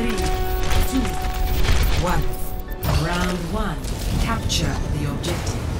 Three, two, one. Round one. Capture the objective.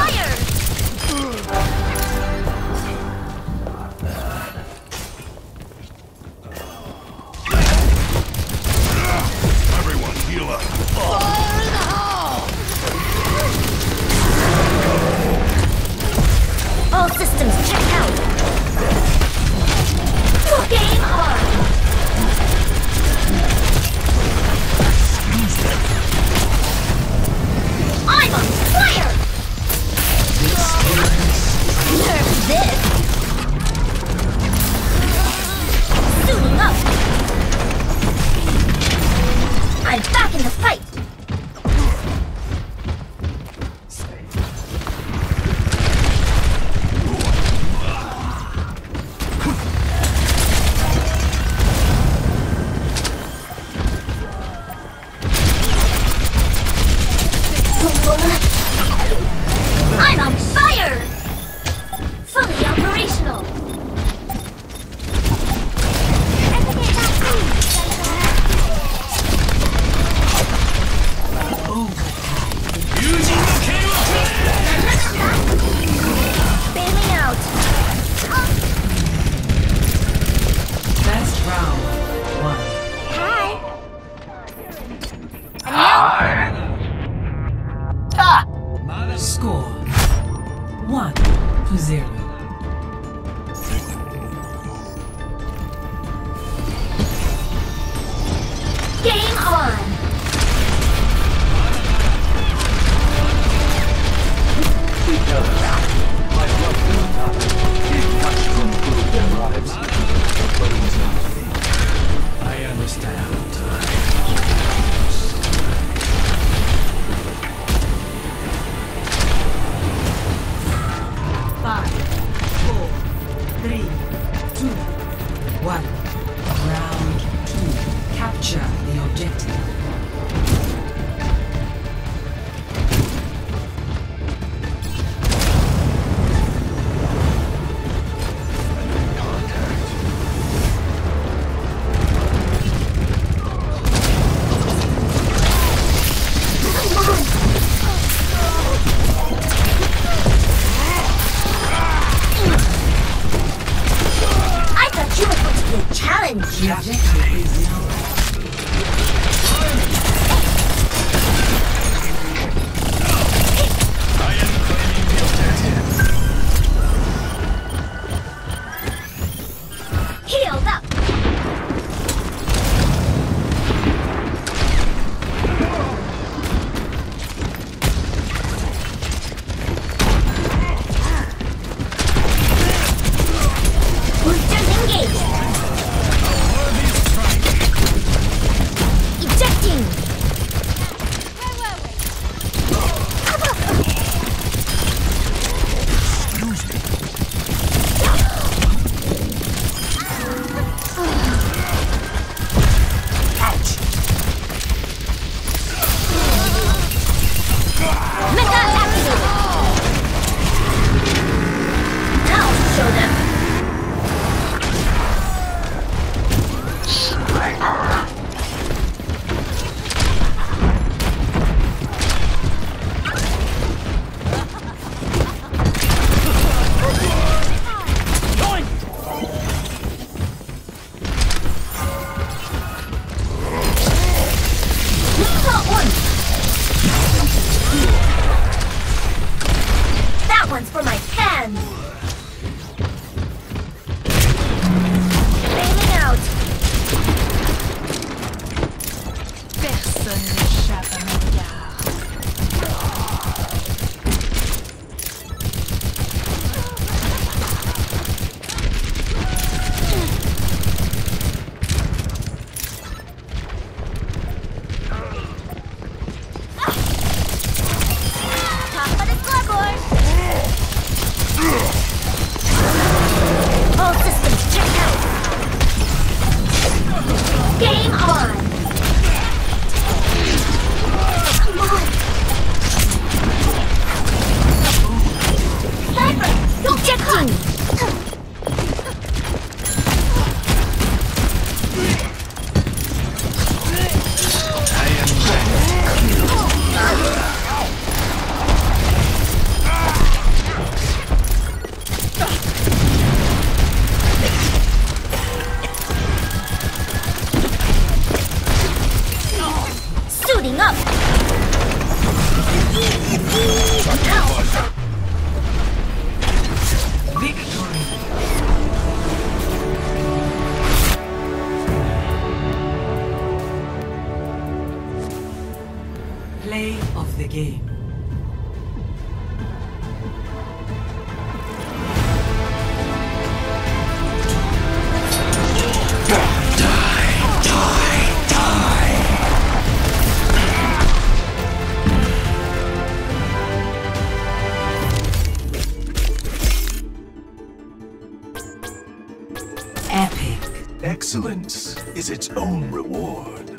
Fire! one. Round two. Capture the objective. Healed up! 手的。Don't game. Epic. Excellence is its own reward.